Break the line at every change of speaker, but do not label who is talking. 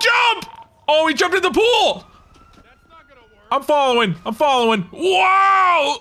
Jump! Oh, he jumped in the pool! I'm following. I'm following. Wow!